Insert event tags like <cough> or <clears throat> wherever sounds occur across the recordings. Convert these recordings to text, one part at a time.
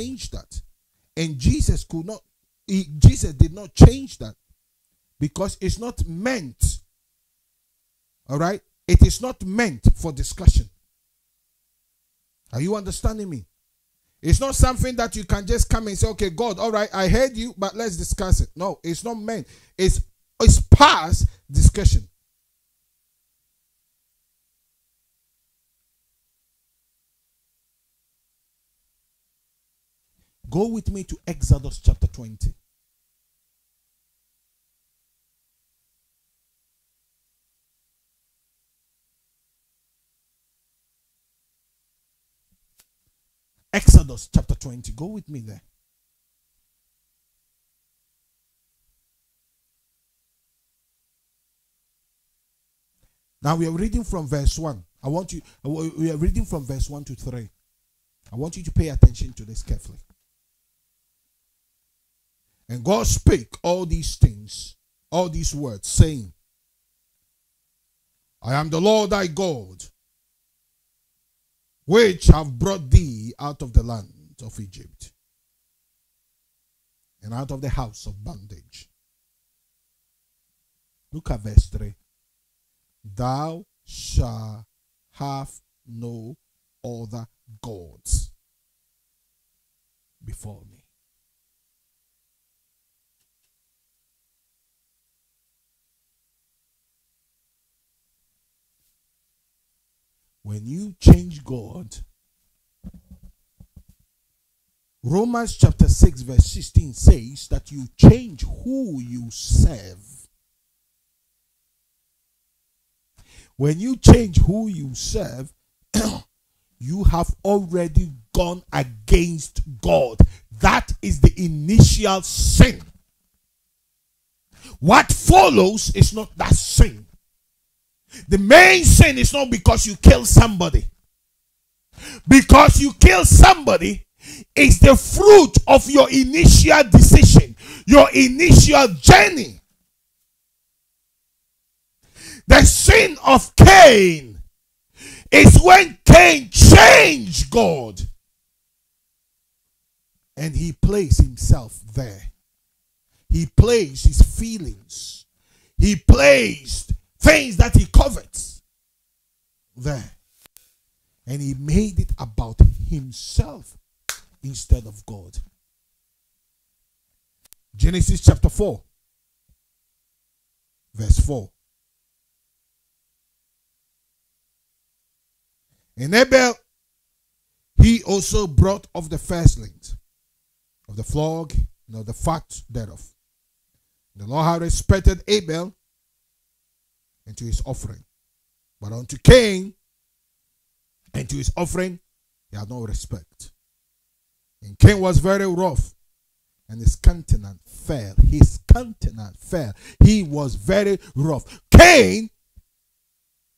change that. And Jesus could not, he, Jesus did not change that because it's not meant, all right? It is not meant for discussion. Are you understanding me? It's not something that you can just come and say, okay, God, all right, I heard you, but let's discuss it. No, it's not meant. It's it's past discussion. Go with me to Exodus chapter 20. Exodus chapter 20. Go with me there. Now we are reading from verse 1. I want you, we are reading from verse 1 to 3. I want you to pay attention to this carefully. And God spake all these things, all these words, saying, I am the Lord thy God, which have brought thee out of the land of Egypt and out of the house of bondage. Look at verse 3. Thou shalt have no other gods before me. When you change God, Romans chapter 6, verse 16 says that you change who you serve. When you change who you serve, <clears throat> you have already gone against God. That is the initial sin. What follows is not that sin. The main sin is not because you kill somebody. Because you kill somebody is the fruit of your initial decision, your initial journey. The sin of Cain is when Cain changed God and he placed himself there. He placed his feelings. He placed things that he covets there. And he made it about himself instead of God. Genesis chapter 4, verse 4. And Abel, he also brought of the firstlings of the flock and the fat thereof. The Lord had respected Abel and to his offering. But unto Cain and to his offering, he had no respect. And Cain was very rough, and his countenance fell. His countenance fell. He was very rough. Cain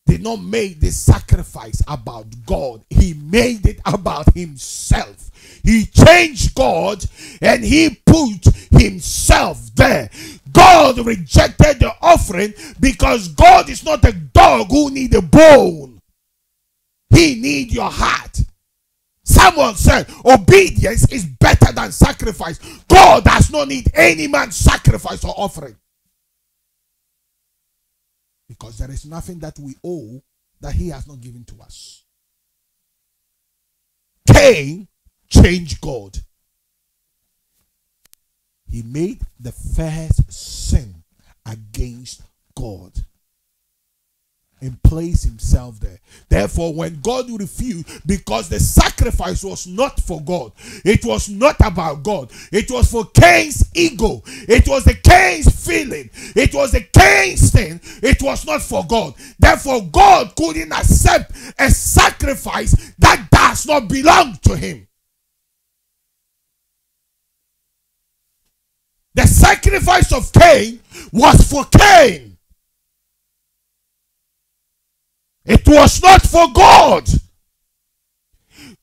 did not make this sacrifice about God, he made it about himself. He changed God and he put himself there. God rejected the offering because God is not a dog who need a bone. He need your heart. Someone said obedience is better than sacrifice. God does not need any man's sacrifice or offering. Because there is nothing that we owe that he has not given to us. Cain changed God. He made the first sin against God and place himself there. Therefore, when God refused, because the sacrifice was not for God, it was not about God, it was for Cain's ego, it was the Cain's feeling, it was the Cain's thing, it was not for God. Therefore, God couldn't accept a sacrifice that does not belong to him. The sacrifice of Cain was for Cain. It was not for God.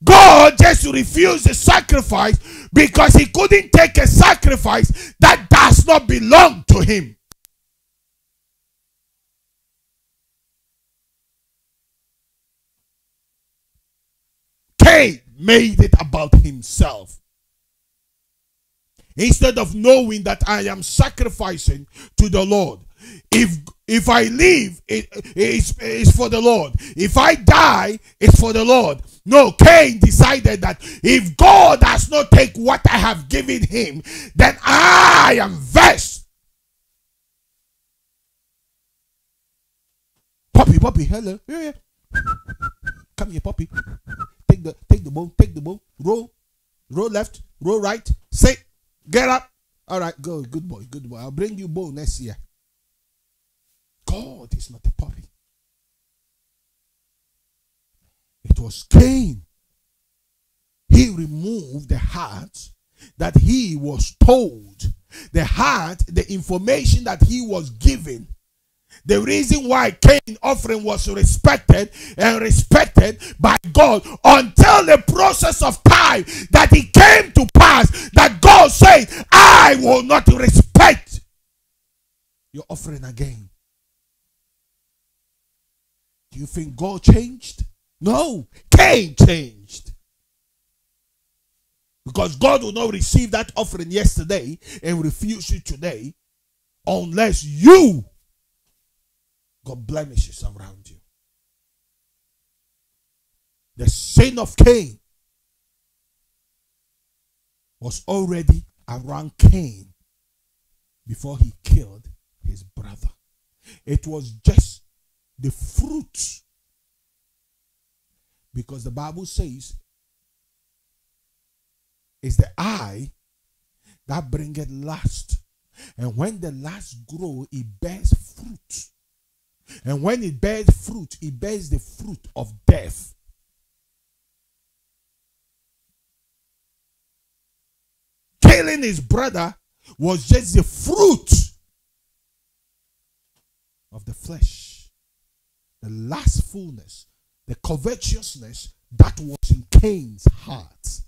God just refused the sacrifice because he couldn't take a sacrifice that does not belong to him. Cain made it about himself. Instead of knowing that I am sacrificing to the Lord. If if I live, it is it, for the Lord. If I die, it's for the Lord. No, Cain decided that if God does not take what I have given him, then I am vexed. Puppy, puppy, hello. Yeah, yeah. Come here, puppy. Take the take the bone, take the bone. Roll, roll left, roll right. Sit, get up. All right, go. Good boy, good boy. I'll bring you bone next year. God is not a puppy. It was Cain. He removed the heart that he was told, the heart, the information that he was given. The reason why Cain offering was respected and respected by God until the process of time that it came to pass that God said, I will not respect your offering again. Do you think God changed? No, Cain changed. Because God will not receive that offering yesterday and refuse it today unless you got blemishes around you. The sin of Cain was already around Cain before he killed his brother. It was just the fruit because the Bible says, it's the eye that bringeth lust. And when the lust grow, it bears fruit. And when it bears fruit, it bears the fruit of death. Killing his brother was just the fruit of the flesh, the lustfulness the covetousness that was in Cain's heart.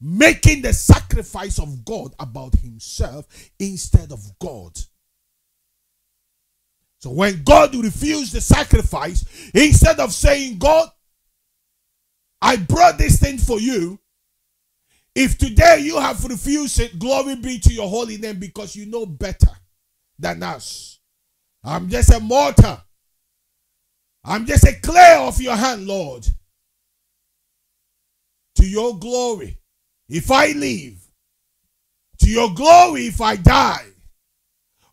Making the sacrifice of God about himself instead of God. So when God refused the sacrifice, instead of saying, God, I brought this thing for you. If today you have refused it, glory be to your holy name because you know better than us. I'm just a mortal. I'm just a clay of your hand, Lord. To your glory, if I live, to your glory, if I die,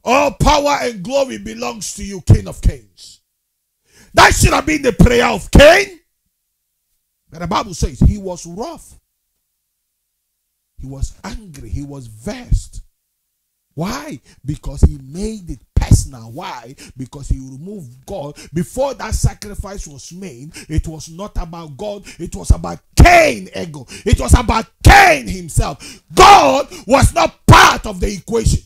all power and glory belongs to you, King of Kings. That should have been the prayer of Cain. But the Bible says he was rough. He was angry. He was vexed. Why? Because he made it personal. Why? Because he removed God. Before that sacrifice was made, it was not about God, it was about Cain ego. It was about Cain himself. God was not part of the equation.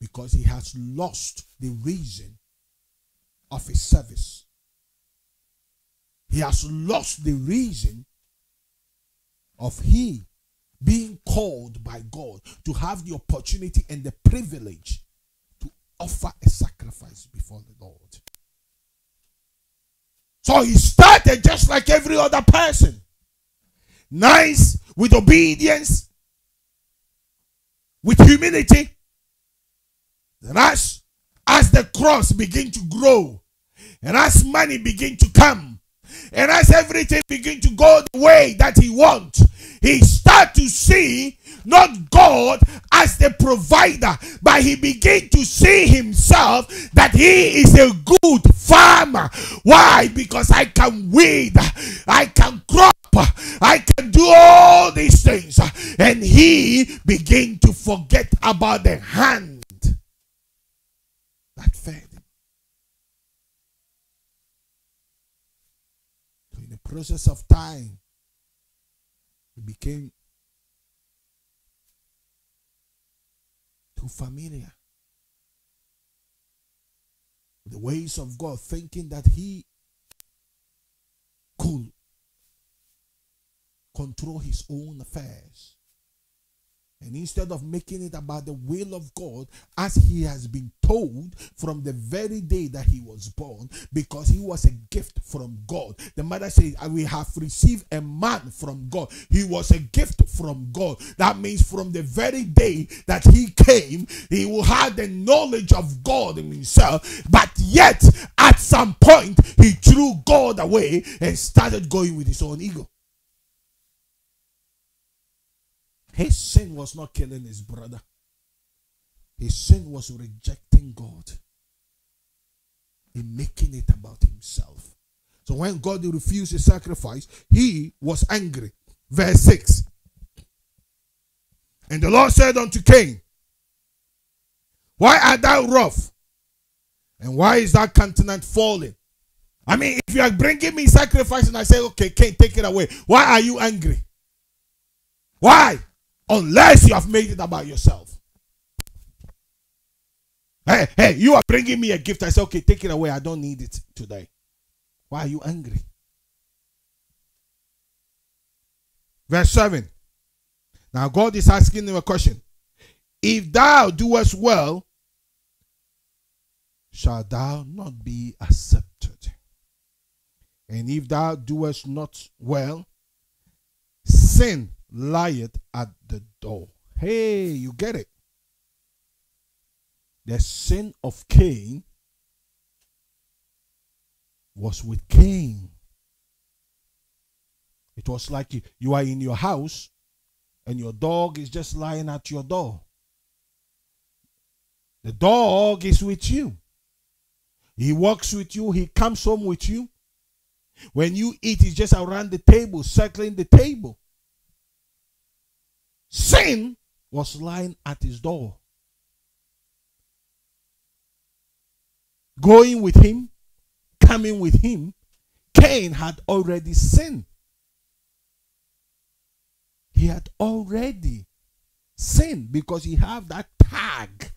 Because he has lost the reason of his service. He has lost the reason of he being called by God to have the opportunity and the privilege to offer a sacrifice before the Lord. So he started just like every other person. Nice, with obedience, with humility. Then as, as the crops begin to grow, and as money begin to come, and as everything begin to go the way that he wants, he start to see not God as the provider, but he begin to see himself that he is a good farmer. Why? Because I can weed, I can crop, I can do all these things. And he begin to forget about the hand that fed him. So in the process of time, it became too familiar the ways of God, thinking that he could control his own affairs. And instead of making it about the will of God, as he has been told from the very day that he was born, because he was a gift from God. The mother says, We have received a man from God. He was a gift from God. That means from the very day that he came, he will have the knowledge of God in himself. But yet, at some point, he threw God away and started going with his own ego. His sin was not killing his brother. His sin was rejecting God and making it about himself. So when God refused his sacrifice, he was angry. Verse 6. And the Lord said unto Cain, Why art thou rough? And why is that countenance falling? I mean, if you are bringing me sacrifice and I say, okay, Cain, take it away, why are you angry? Why? Unless you have made it about yourself. Hey, hey, you are bringing me a gift. I say, okay, take it away. I don't need it today. Why are you angry? Verse 7. Now, God is asking him a question. If thou doest well, shall thou not be accepted? And if thou doest not well, sin lieth at the door. Hey, you get it? The sin of Cain was with Cain. It was like you, you are in your house and your dog is just lying at your door. The dog is with you. He walks with you. He comes home with you. When you eat, he's just around the table, circling the table. Sin was lying at his door. Going with him, coming with him, Cain had already sinned. He had already sinned because he had that tag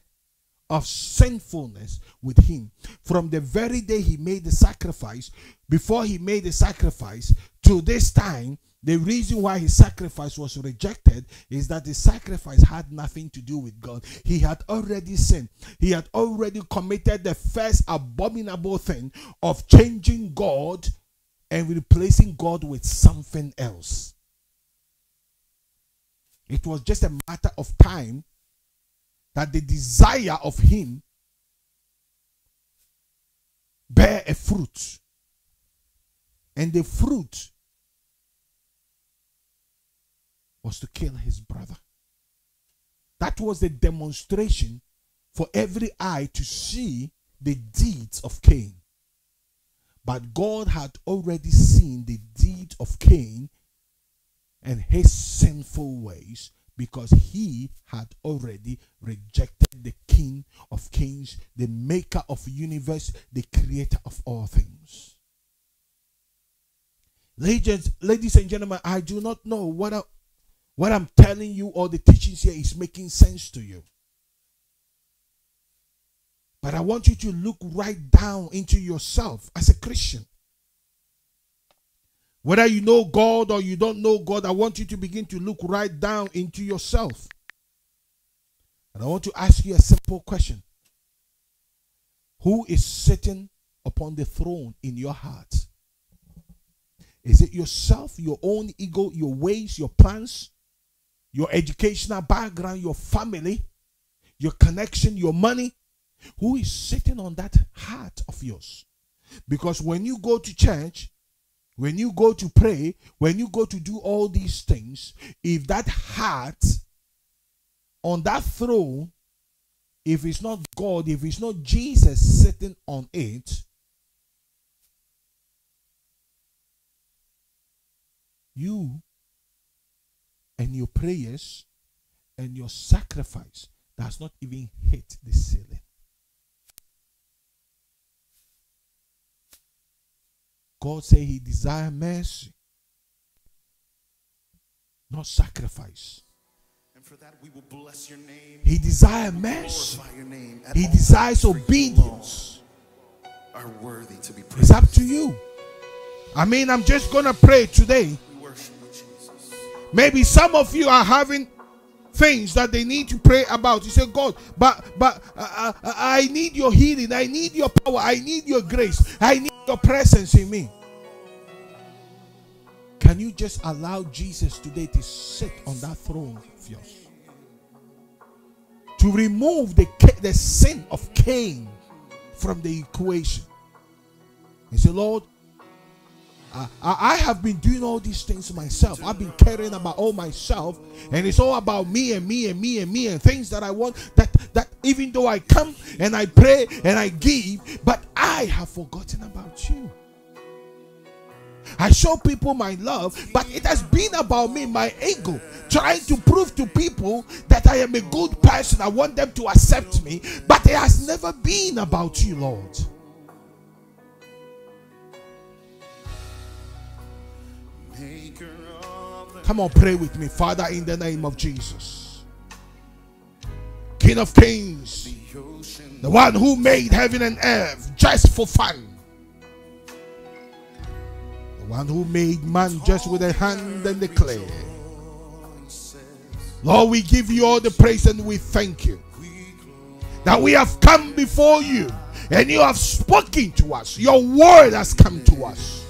of sinfulness with him. From the very day he made the sacrifice, before he made the sacrifice, to this time, the reason why his sacrifice was rejected is that the sacrifice had nothing to do with God. He had already sinned. He had already committed the first abominable thing of changing God and replacing God with something else. It was just a matter of time that the desire of him bear a fruit. And the fruit was to kill his brother. That was the demonstration for every eye to see the deeds of Cain. But God had already seen the deeds of Cain and his sinful ways because he had already rejected the king of kings, the maker of universe, the creator of all things. Ladies, ladies and gentlemen, I do not know what what I'm telling you or the teachings here is making sense to you. But I want you to look right down into yourself as a Christian. Whether you know God or you don't know God, I want you to begin to look right down into yourself. And I want to ask you a simple question Who is sitting upon the throne in your heart? Is it yourself, your own ego, your ways, your plans? Your educational background, your family, your connection, your money. Who is sitting on that heart of yours? Because when you go to church, when you go to pray, when you go to do all these things, if that heart on that throne, if it's not God, if it's not Jesus sitting on it, you and your prayers and your sacrifice does not even hit the ceiling. God said he desire mercy, not sacrifice. And for that we will bless your name. He desire mercy. He desires obedience. Are worthy to be praised. It's up to you. I mean, I'm just gonna pray today Maybe some of you are having things that they need to pray about. You say, God, but but uh, uh, I need your healing. I need your power. I need your grace. I need your presence in me. Can you just allow Jesus today to sit on that throne of yours? To remove the, the sin of Cain from the equation. He said, Lord, I, I have been doing all these things myself. I've been caring about all myself, and it's all about me and me and me and me and things that I want. That that even though I come and I pray and I give, but I have forgotten about you. I show people my love, but it has been about me, my ego, trying to prove to people that I am a good person. I want them to accept me, but it has never been about you, Lord. Come on, pray with me, Father, in the name of Jesus. King of Kings, the one who made heaven and earth just for fun, the one who made man just with a hand and a clay. Lord, we give you all the praise and we thank you that we have come before you and you have spoken to us. Your word has come to us.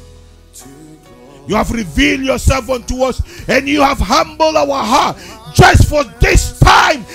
You have revealed yourself unto us and you have humbled our heart just for this time